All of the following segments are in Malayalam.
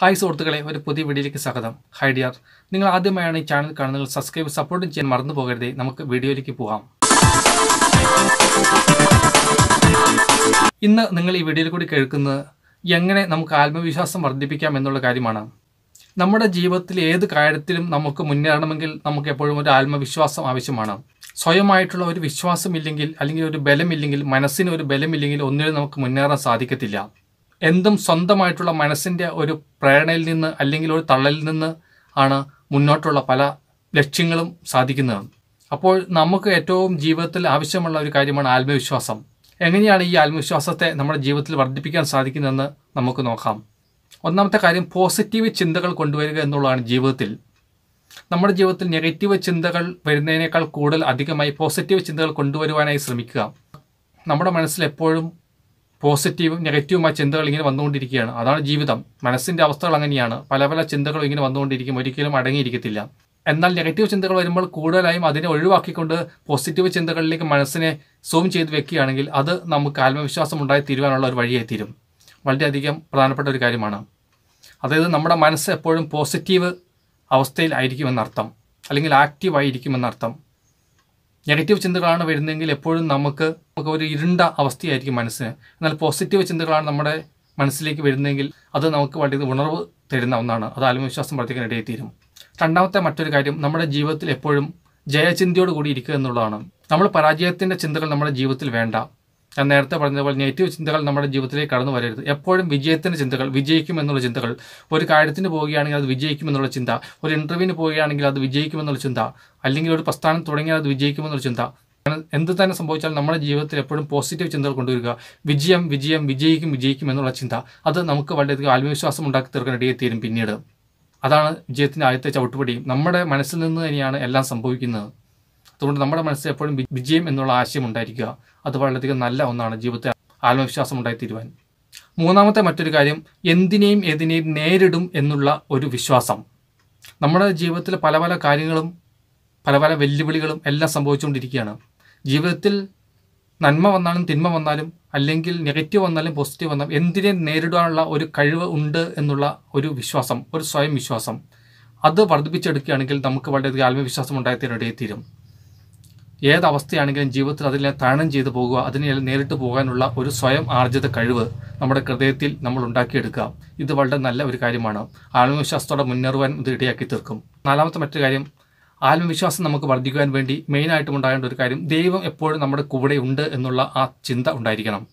ഹായ് സുഹൃത്തുക്കളെ ഒരു പുതിയ വീഡിയോയിലേക്ക് സ്വാഗതം. ഹൈ ഡിയർ നിങ്ങൾ ആദ്യമായാണ് ഈ ചാനൽ കാണുന്നത് സബ്സ്ക്രൈബ് സപ്പോർട്ടും ചെയ്യാൻ മറന്നു പോകരുതേ. നമുക്ക് വീഡിയോയിലേക്ക് പോകാം. ഇന്ന് നിങ്ങൾ ഈ വീഡിയോയിൽ കൂടി കേൾക്കുന്നത് എങ്ങനെ നമുക്ക് ആത്മവിശ്വാസം വർദ്ധിപ്പിക്കാം എന്നുള്ള കാര്യമാണ്. നമ്മുടെ ജീവിതത്തിൽ ഏത് കാര്യത്തിലും നമുക്ക് മുന്നേറണമെങ്കിൽ നമുക്ക് എപ്പോഴും ഒരു ആത്മവിശ്വാസം ആവശ്യമാണ്. സ്വയമായിട്ടുള്ള ഒരു വിശ്വാസമില്ലെങ്കിൽ അല്ലെങ്കിൽ ഒരു ബലമില്ലെങ്കിൽ മനസ്സിന് ഒരു ബലമില്ലെങ്കിൽ ഒന്നിനും നമുക്ക് മുന്നേറാൻ സാധിക്കത്തില്ല. എന്തും സ്വന്തമായിട്ടുള്ള മനസ്സിന്റെ ഒരു പ്രേരണയിൽ നിന്ന് അല്ലെങ്കിൽ ഒരു തള്ളലിൽ നിന്ന് ആണ് മുന്നോട്ടുള്ള പല ലക്ഷ്യങ്ങളും സാധിക്കുന്നത് അപ്പോൾ നമുക്ക് ഏറ്റവും ജീവിതത്തിൽ ആവശ്യമുള്ള ഒരു കാര്യമാണ് ആത്മവിശ്വാസം. എങ്ങനെയാണ് ഈ ആത്മവിശ്വാസത്തെ നമ്മുടെ ജീവിതത്തിൽ വർദ്ധിപ്പിക്കാൻ സാധിക്കുന്നതെന്ന് നമുക്ക് നോക്കാം. ഒന്നാമത്തെ കാര്യം പോസിറ്റീവ് ചിന്തകൾ കൊണ്ടുവരിക എന്നുള്ളതാണ് ജീവിതത്തിൽ. നമ്മുടെ ജീവിതത്തിൽ നെഗറ്റീവ് ചിന്തകൾ വരുന്നതിനേക്കാൾ കൂടുതൽ അധികമായി പോസിറ്റീവ് ചിന്തകൾ കൊണ്ടുവരുവാനായി ശ്രമിക്കുക. നമ്മുടെ മനസ്സിൽ എപ്പോഴും പോസിറ്റീവും നെഗറ്റീവുമായ ചിന്തകൾ ഇങ്ങനെ വന്നുകൊണ്ടിരിക്കുകയാണ്. അതാണ് ജീവിതം. മനസ്സിന്റെ അവസ്ഥകൾ അങ്ങനെയാണ്. പല പല ചിന്തകളും ഇങ്ങനെ വന്നുകൊണ്ടിരിക്കും. ഒരിക്കലും അടങ്ങിയിരിക്കത്തില്ല. എന്നാൽ നെഗറ്റീവ് ചിന്തകൾ വരുമ്പോൾ കൂടുതലായും അതിനെ ഒഴിവാക്കിക്കൊണ്ട് പോസിറ്റീവ് ചിന്തകളിലേക്ക് മനസ്സിനെ സൂം ചെയ്ത് വെക്കുകയാണെങ്കിൽ അത് നമുക്ക് ആത്മവിശ്വാസം ഉണ്ടായി തീരുവാനുള്ള ഒരു വഴിയായി തീരും. വളരെയധികം പ്രധാനപ്പെട്ട ഒരു കാര്യമാണ്. അതായത് നമ്മുടെ മനസ്സ് എപ്പോഴും പോസിറ്റീവ് അവസ്ഥയിൽ ആയിരിക്കുമെന്നർത്ഥം. അല്ലെങ്കിൽ ആക്റ്റീവ് ആയിരിക്കുമെന്നർത്ഥം. നെഗറ്റീവ് ചിന്തകളാണ് വരുന്നതെങ്കിൽ എപ്പോഴും നമുക്ക് നമുക്ക് ഒരു ഇരുണ്ട അവസ്ഥയായിരിക്കും മനസ്സിന്. എന്നാൽ പോസിറ്റീവ് ചിന്തകളാണ് നമ്മുടെ മനസ്സിലേക്ക് വരുന്നതെങ്കിൽ അത് നമുക്ക് വളരെ ഉണർവ് തരുന്ന ഒന്നാണ്. അത് ആത്മവിശ്വാസം വർദ്ധിക്കാൻ ഇടയിൽ തീരും. രണ്ടാമത്തെ മറ്റൊരു കാര്യം നമ്മുടെ ജീവിതത്തിൽ എപ്പോഴും ജയചിന്തയോട് കൂടി ഇരിക്കുക എന്നുള്ളതാണ്. നമ്മൾ പരാജയത്തിന്റെ ചിന്തകൾ നമ്മുടെ ജീവിതത്തിൽ വേണ്ട. ഞാൻ നേരത്തെ പറഞ്ഞതുപോലെ നെഗറ്റീവ് ചിന്തകൾ നമ്മുടെ ജീവിതത്തിലേക്ക് കടന്നു വരരുത്. എപ്പോഴും വിജയത്തിന്റെ ചിന്തകൾ വിജയിക്കും എന്നുള്ള ചിന്തകൾ. ഒരു കാര്യത്തിന് പോവുകയാണെങ്കിൽ അത് വിജയിക്കുമെന്നുള്ള ചിന്ത. ഒരു ഇന്റർവ്യൂവിന് പോവുകയാണെങ്കിൽ അത് വിജയിക്കുമെന്നുള്ള ചിന്ത. അല്ലെങ്കിൽ ഒരു പ്രസ്ഥാനം തുടങ്ങിയാൽ അത് വിജയിക്കുമെന്നുള്ള ചിന്ത. അങ്ങനെ എന്ത് തന്നെ സംഭവിച്ചാലും നമ്മുടെ ജീവിതത്തിൽ എപ്പോഴും പോസിറ്റീവ് ചിന്തകൾ കൊണ്ടുവരിക. വിജയം വിജയം വിജയിക്കും വിജയിക്കും എന്നുള്ള ചിന്ത. അത് നമുക്ക് വളരെയധികം ആത്മവിശ്വാസം ഉണ്ടാക്കി തീർക്കാൻ ഇടയിൽ തീരും പിന്നീട്. അതാണ് വിജയത്തിന്റെ ആദ്യത്തെ ചവിട്ടുപടിയും നമ്മുടെ മനസ്സിൽ നിന്ന് തന്നെയാണ് എല്ലാം സംഭവിക്കുന്നത്. അതുകൊണ്ട് നമ്മുടെ മനസ്സിൽ എപ്പോഴും വിജയം എന്നുള്ള ആശയം ഉണ്ടായിരിക്കുക. അത് വളരെയധികം നല്ല ഒന്നാണ് ജീവിതത്തെ ആത്മവിശ്വാസം ഉണ്ടായിത്തീരുവാൻ. മൂന്നാമത്തെ മറ്റൊരു കാര്യം എന്തിനേയും ഏതിനേയും നേരിടും എന്നുള്ള ഒരു വിശ്വാസം. നമ്മുടെ ജീവിതത്തിൽ പല പല കാര്യങ്ങളും പല പല വെല്ലുവിളികളും എല്ലാം സംഭവിച്ചുകൊണ്ടിരിക്കുകയാണ്. ജീവിതത്തിൽ നന്മ വന്നാലും തിന്മ വന്നാലും അല്ലെങ്കിൽ നെഗറ്റീവ് വന്നാലും പോസിറ്റീവ് വന്നാലും എന്തിനെ നേരിടാനുള്ള ഒരു കഴിവ് ഉണ്ട് എന്നുള്ള ഒരു വിശ്വാസം ഒരു സ്വയം വിശ്വാസം. അത് വർദ്ധിപ്പിച്ചെടുക്കുകയാണെങ്കിൽ നമുക്ക് വളരെയധികം ആത്മവിശ്വാസം ഉണ്ടായിത്തീരേണ്ടി തീരും ഏത് അവസ്ഥയാണെങ്കിലും ജീവിതത്തിൽ അതിനെ തരണം ചെയ്തു പോകുക അതിനെ നേരിട്ട് പോകാനുള്ള ഒരു സ്വയം ആർജിത കഴിവ് നമ്മുടെ ഹൃദയത്തിൽ നമ്മൾ ഉണ്ടാക്കിയെടുക്കുക. ഇത് വളരെ നല്ല ഒരു കാര്യമാണ്. ആത്മവിശ്വാസത്തോടെ മുന്നേറുവാൻ ഇത് ഇടയാക്കി തീർക്കും. നാലാമത്തെ മറ്റൊരു കാര്യം ആത്മവിശ്വാസം നമുക്ക് വർദ്ധിക്കുവാൻ വേണ്ടി മെയിനായിട്ടും ഉണ്ടാകേണ്ട ഒരു കാര്യം ദൈവം എപ്പോഴും നമ്മുടെ കൂടെ ഉണ്ട് എന്നുള്ള ആ ചിന്ത ഉണ്ടായിരിക്കണം.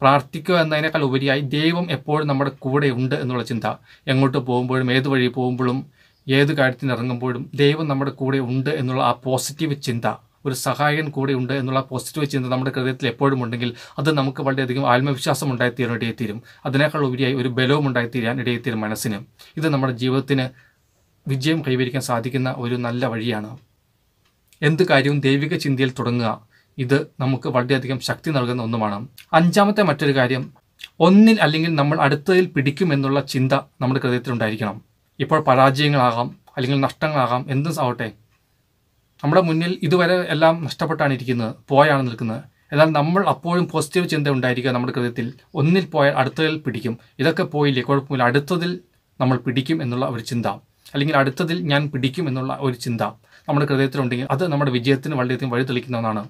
പ്രാർത്ഥിക്കുക എന്നതിനേക്കാൾ ഉപരിയായി ദൈവം എപ്പോഴും നമ്മുടെ കൂടെ ഉണ്ട് എന്നുള്ള ചിന്ത. എങ്ങോട്ട് പോകുമ്പോഴും ഏത് വഴി പോകുമ്പോഴും ഏത് കാര്യത്തിന് ഇറങ്ങുമ്പോഴും ദൈവം നമ്മുടെ കൂടെ ഉണ്ട് എന്നുള്ള ആ പോസിറ്റീവ് ചിന്ത. ഒരു സഹായകൻ കൂടെ ഉണ്ട് എന്നുള്ള പോസിറ്റീവ് ചിന്ത നമ്മുടെ ഹൃദയത്തിൽ എപ്പോഴും ഉണ്ടെങ്കിൽ അത് നമുക്ക് വളരെയധികം ആത്മവിശ്വാസം ഉണ്ടായിത്തീരാൻ ഇടയെത്തീരും അതിനേക്കാൾ ഉപരിയായി ഒരു ബലവും ഉണ്ടായിത്തീരാൻ ഇടയെത്തീരും മനസ്സിന്. ഇത് നമ്മുടെ ജീവിതത്തിന് വിജയം കൈവരിക്കാൻ സാധിക്കുന്ന ഒരു നല്ല വഴിയാണ്. എന്ത് കാര്യവും ദൈവിക ചിന്തയിൽ തുടങ്ങുക. ഇത് നമുക്ക് വളരെയധികം ശക്തി നൽകുന്ന ഒന്നുമാണ്. അഞ്ചാമത്തെ മറ്റൊരു കാര്യം ഒന്നിൽ അല്ലെങ്കിൽ നമ്മൾ അടുത്തതിൽ പിടിക്കും എന്നുള്ള ചിന്ത നമ്മുടെ ഹൃദയത്തിൽ ഉണ്ടായിരിക്കണം. ഇപ്പോൾ പരാജയങ്ങളാകാം അല്ലെങ്കിൽ നഷ്ടങ്ങളാകാം എന്തും ആവട്ടെ നമ്മുടെ മുന്നിൽ ഇതുവരെ എല്ലാം നഷ്ടപ്പെട്ടാണ് ഇരിക്കുന്നത് പോയാണ് നിൽക്കുന്നത്. എന്നാൽ നമ്മൾ അപ്പോഴും പോസിറ്റീവ് ചിന്ത ഉണ്ടായിരിക്കുക നമ്മുടെ ഹൃദയത്തിൽ. ഒന്നിൽ പോയാൽ അടുത്തതിൽ പിടിക്കും. ഇതൊക്കെ പോയില്ലേ? കുഴപ്പമില്ല അടുത്തതിൽ നമ്മൾ പിടിക്കും എന്നുള്ള ഒരു ചിന്ത. അല്ലെങ്കിൽ അടുത്തതിൽ ഞാൻ പിടിക്കും എന്നുള്ള ഒരു ചിന്ത നമ്മുടെ ഹൃദയത്തിലുണ്ടെങ്കിൽ അത് നമ്മുടെ വിജയത്തിന് വളരെയധികം വഴി തെളിക്കുന്ന ഒന്നാണ്.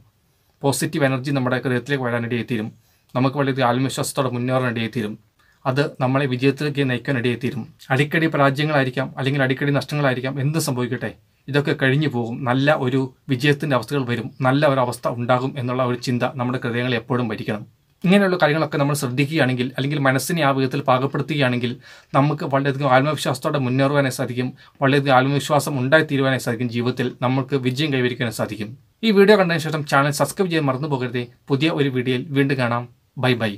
പോസിറ്റീവ് എനർജി നമ്മുടെ ഹൃദയത്തിലേക്ക് വരാനിടയായി തീരും. നമുക്ക് വളരെയധികം ആത്മവിശ്വാസത്തോടെ മുന്നേറാനിടയായി തീരും. അത് നമ്മളെ വിജയത്തിലേക്ക് നയിക്കാനിടയായി തീരും. അടിക്കടി പരാജയങ്ങളായിരിക്കാം. അല്ലെങ്കിൽ അടിക്കടി നഷ്ടങ്ങളായിരിക്കാം. എന്ത് സംഭവിക്കട്ടെ? ഇതൊക്കെ കഴിഞ്ഞു പോകും. നല്ല ഒരു വിജയത്തിന്റെ അവസ്ഥകൾ വരും. നല്ല ഒരു അവസ്ഥ ഉണ്ടാകും എന്നുള്ള ഒരു ചിന്ത നമ്മുടെ ഹൃദയങ്ങളെ എപ്പോഴും ഭരിക്കണം. ഇങ്ങനെയുള്ള കാര്യങ്ങളൊക്കെ നമ്മൾ ശ്രദ്ധിക്കുകയാണെങ്കിൽ അല്ലെങ്കിൽ മനസ്സിനെ ആ വിധത്തിൽ പാകപ്പെടുത്തുകയാണെങ്കിൽ നമുക്ക് വളരെയധികം ആത്മവിശ്വാസത്തോടെ മുന്നേറുവാനായി സാധിക്കും. വളരെയധികം ആത്മവിശ്വാസം ഉണ്ടായിത്തീരുവാനായി സാധിക്കും ജീവിതത്തിൽ. നമുക്ക് വിജയം കൈവരിക്കാനായി സാധിക്കും. ഈ വീഡിയോ കണ്ടതിന് ശേഷം ചാനൽ സബ്സ്ക്രൈബ് ചെയ്യാൻ മറന്നു പോകരുതേ പുതിയ ഒരു വീഡിയോയിൽ വീണ്ടും കാണാം. Bye bye.